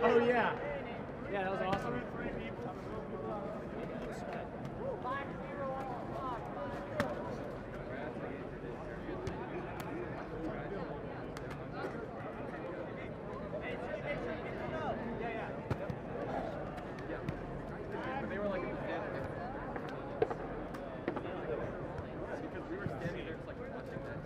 Oh yeah. Yeah, that was awesome. But they were like in the standing Because we were standing there just like watching that.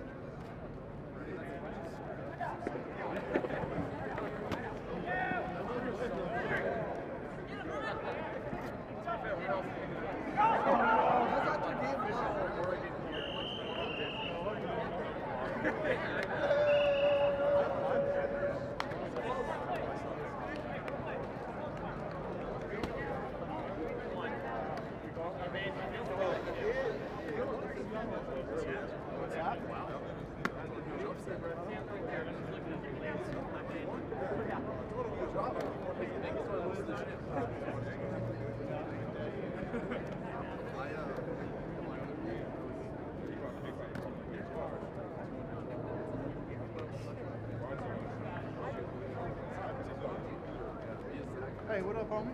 Hey, what up, homie?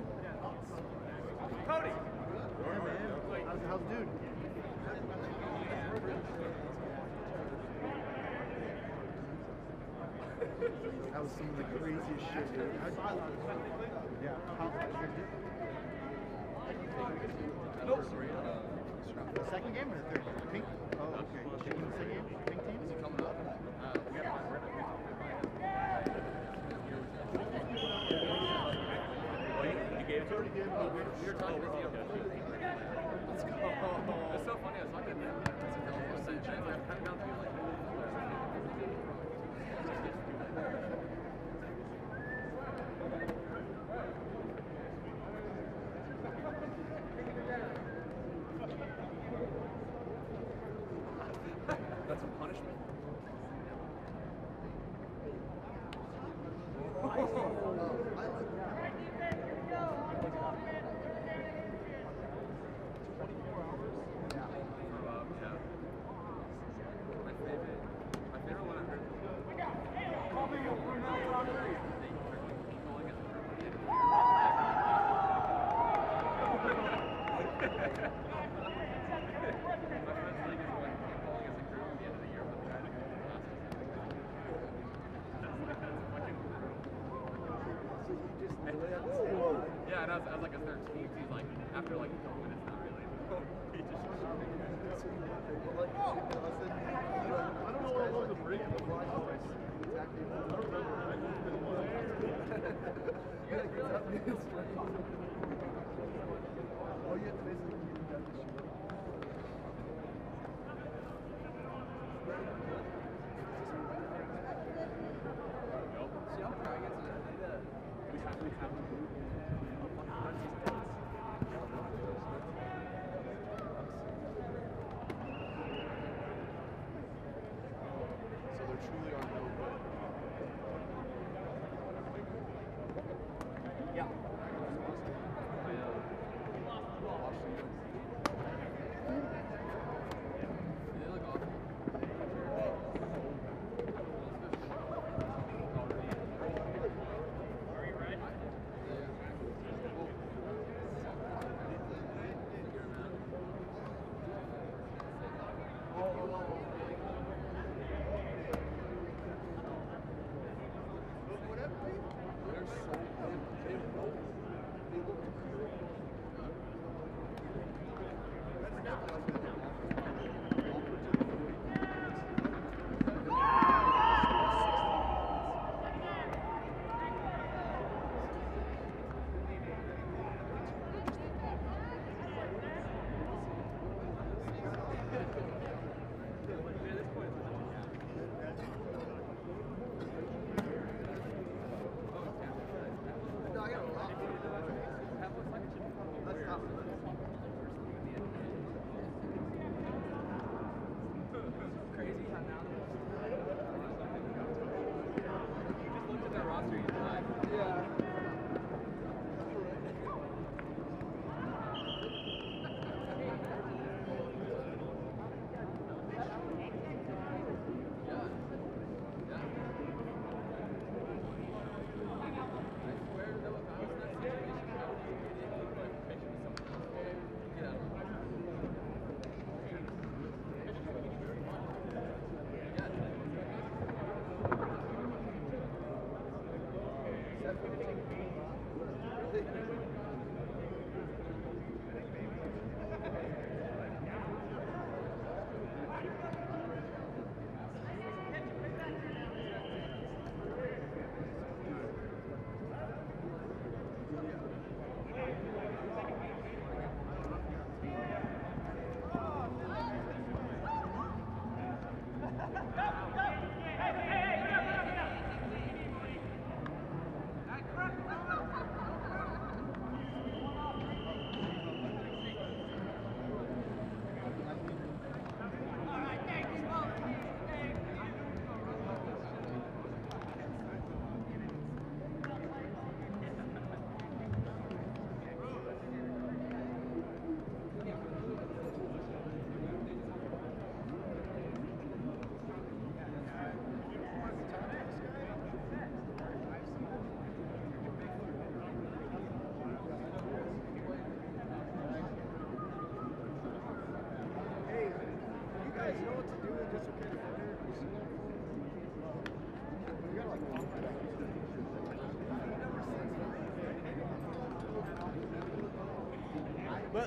Cody. How's, how's dude? That was some of the craziest shit, dude. You- Yeah, how, the second game or the third? I don't remember. I've been a while. You guys really have to be strange.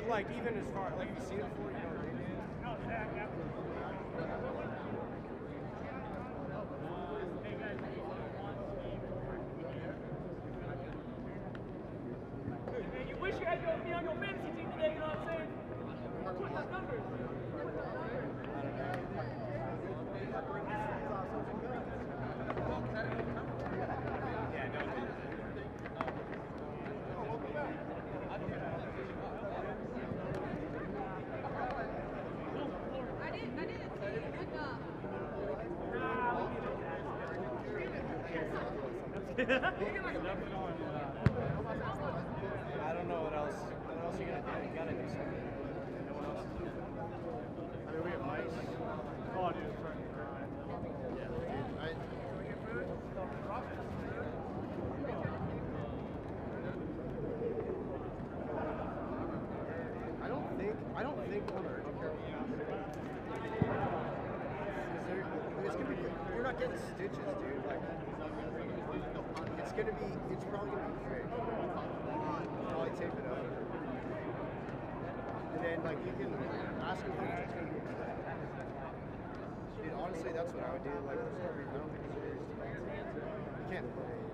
Like even as far like you see it before, you know what they do. Man, you wish you had your, me on your fantasy team today, you know what I'm saying? Put those numbers. I didn't, I didn't see it. Look up. I don't know what else. What else you gonna do? You gotta do something. No one else is doing it. I mean, we have mice. Oh, dude, it's starting to cry. I, I don't think I don't think we're urgent care. It's gonna be you're not getting stitches, dude. Gonna be it's probably gonna be fake. Probably tape it up. And then like you can ask them if it's gonna be Dude, honestly that's what I would do. Like I don't think it's serious. You can't play.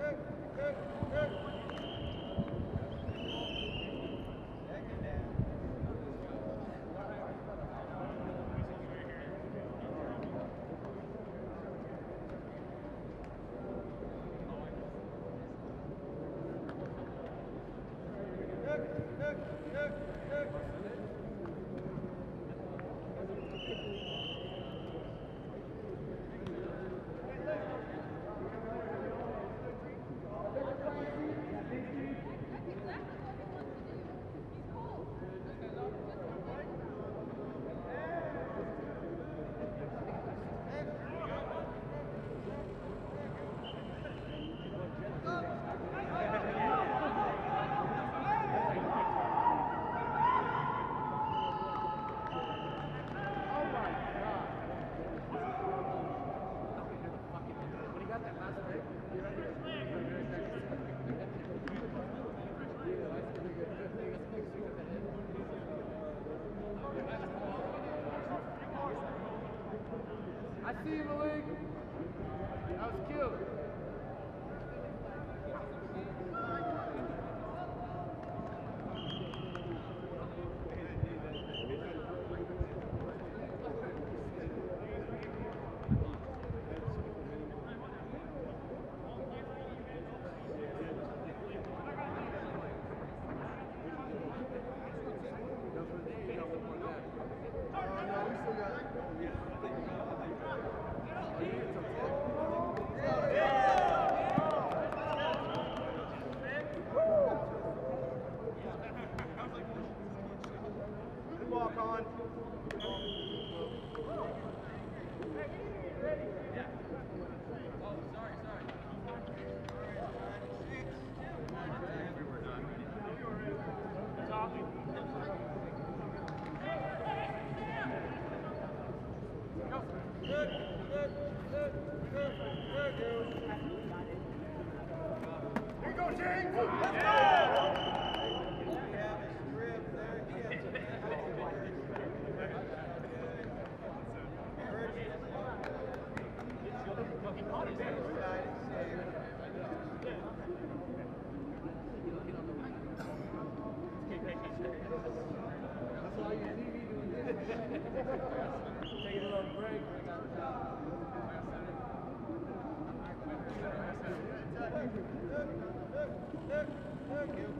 Ei, ei, ei. There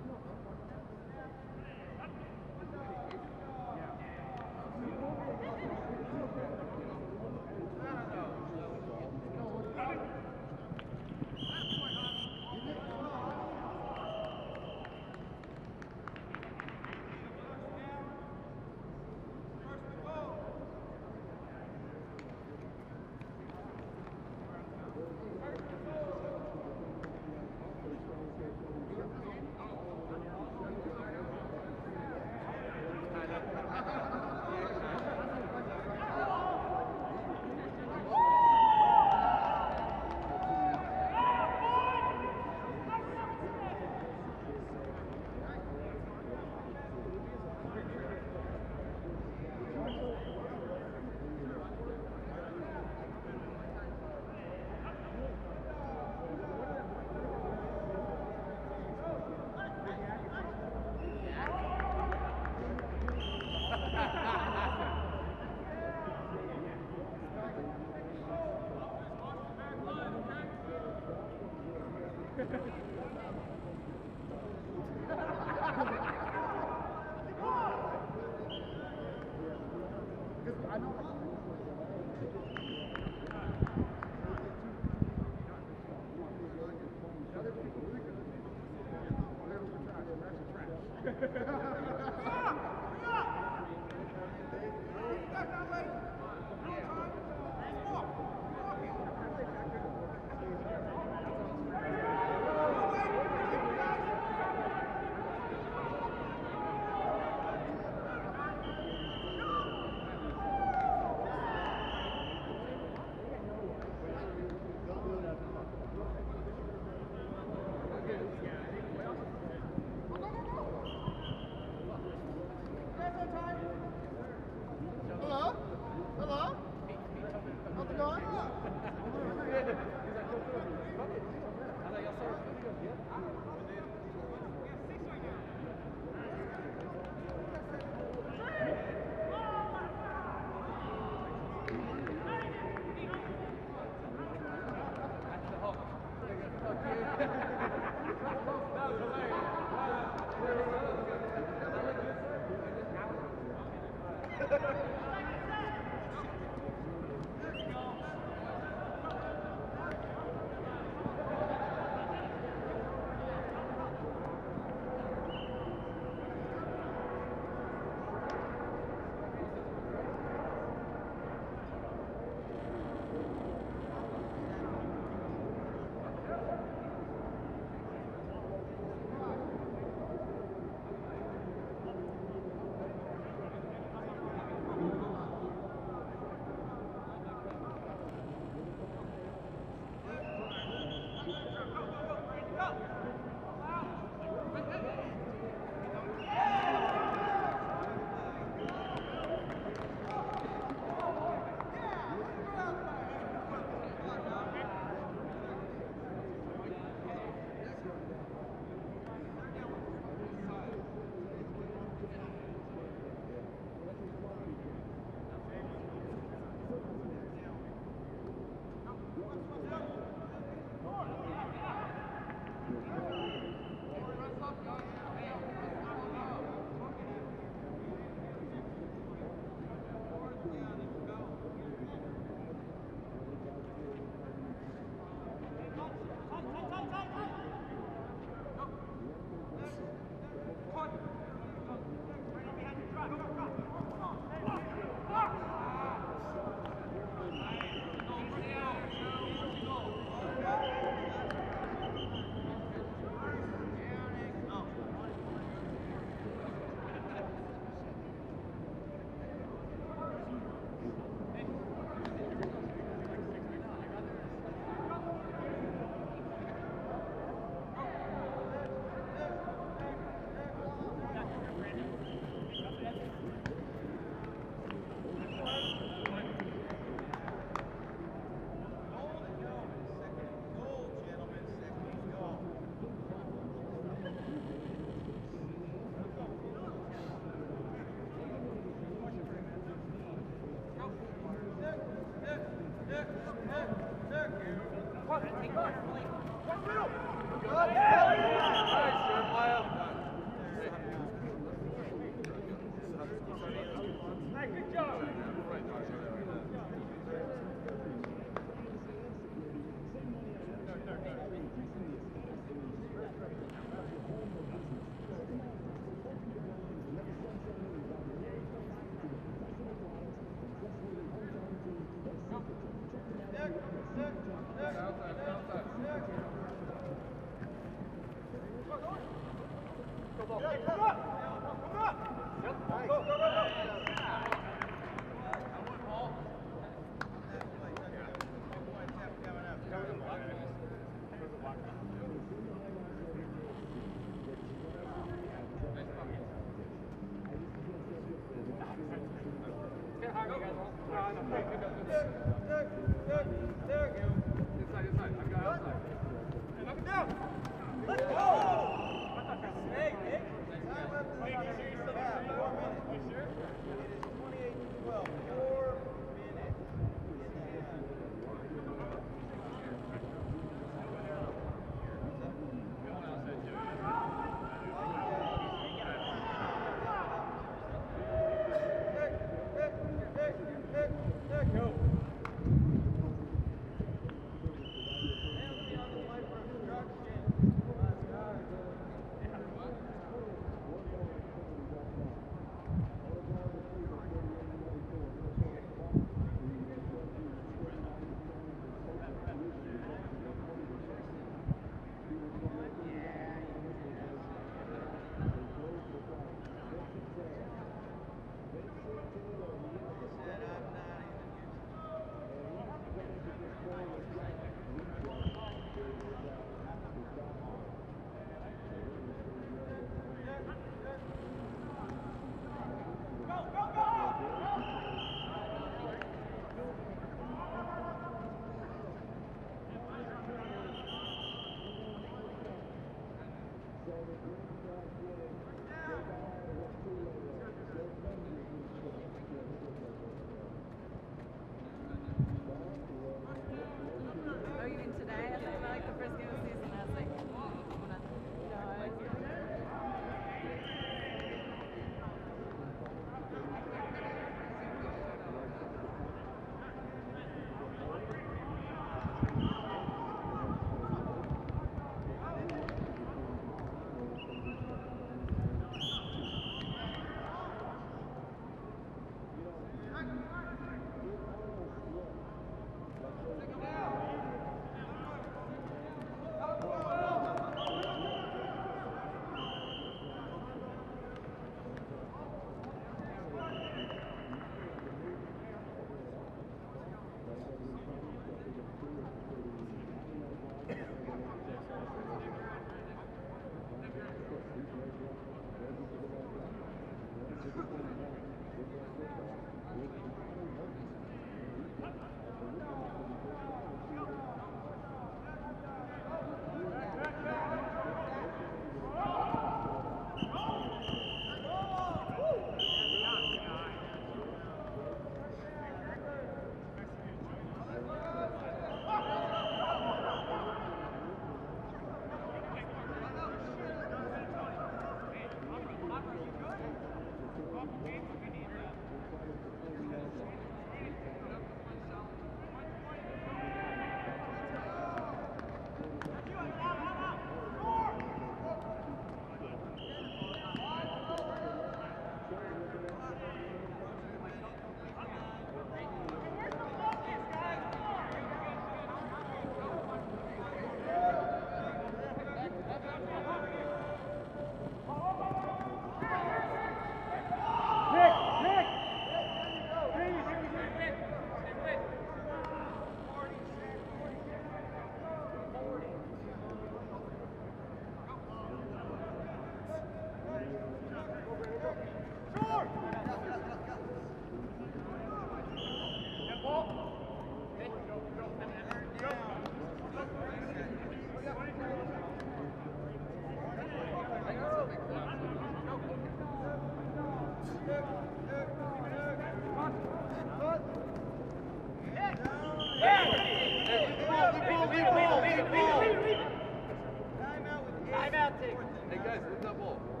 Hey guys, leave that ball.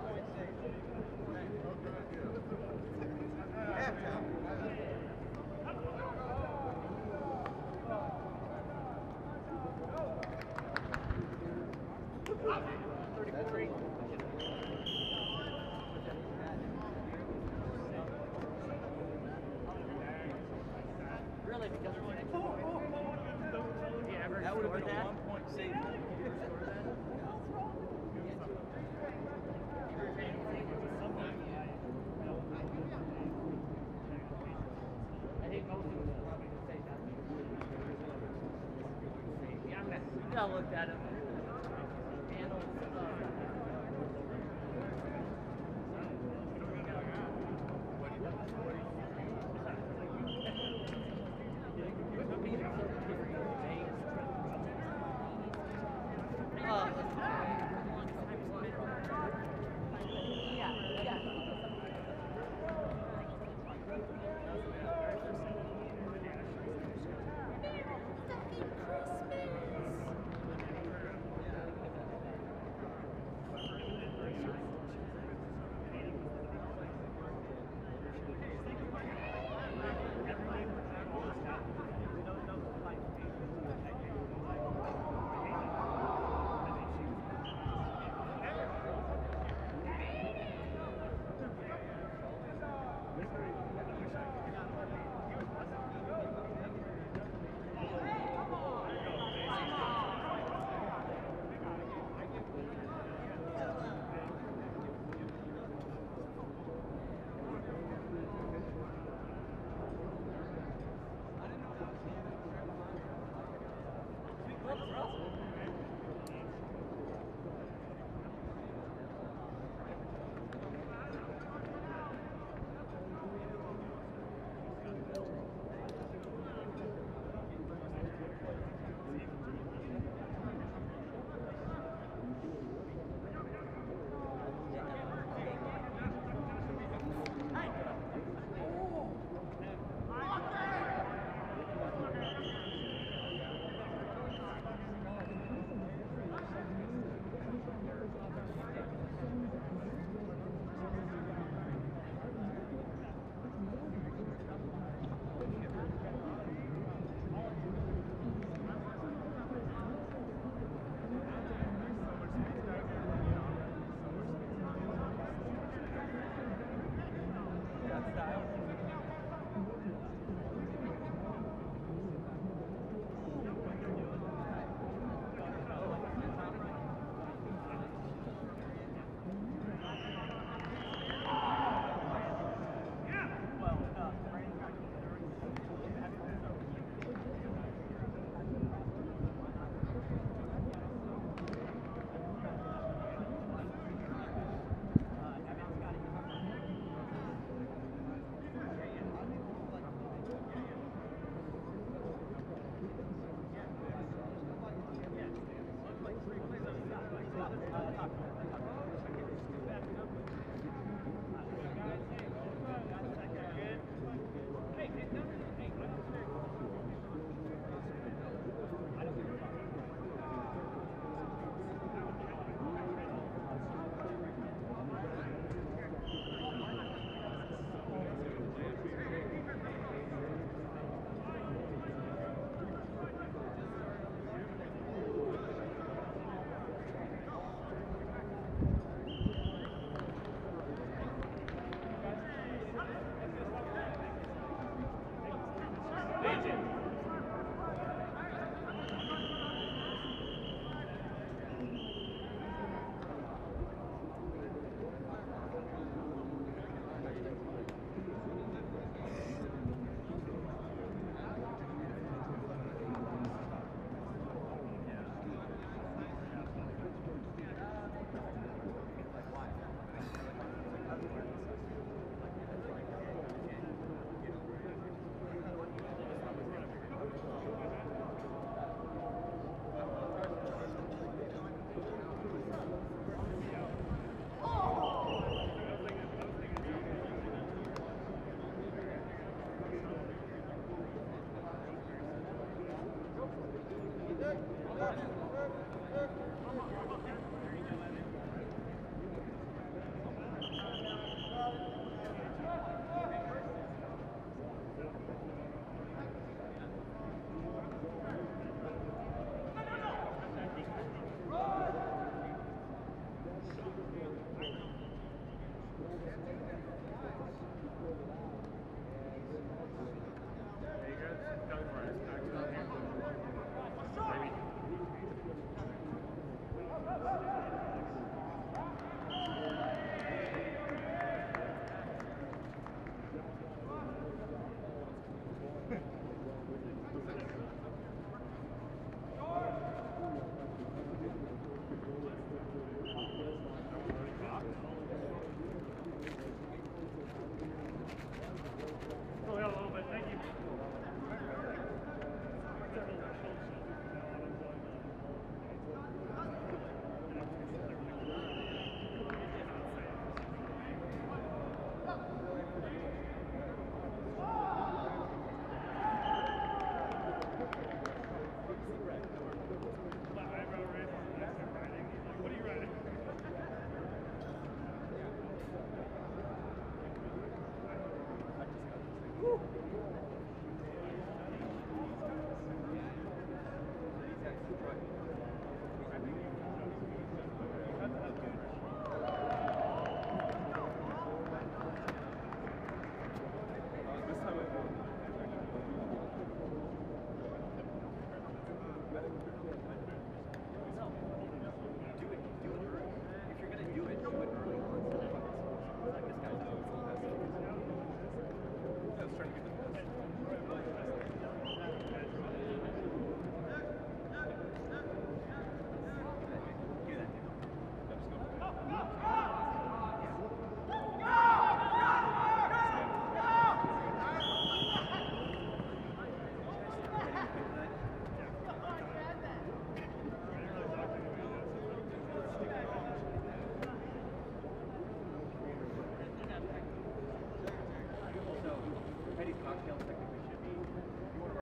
Yeah.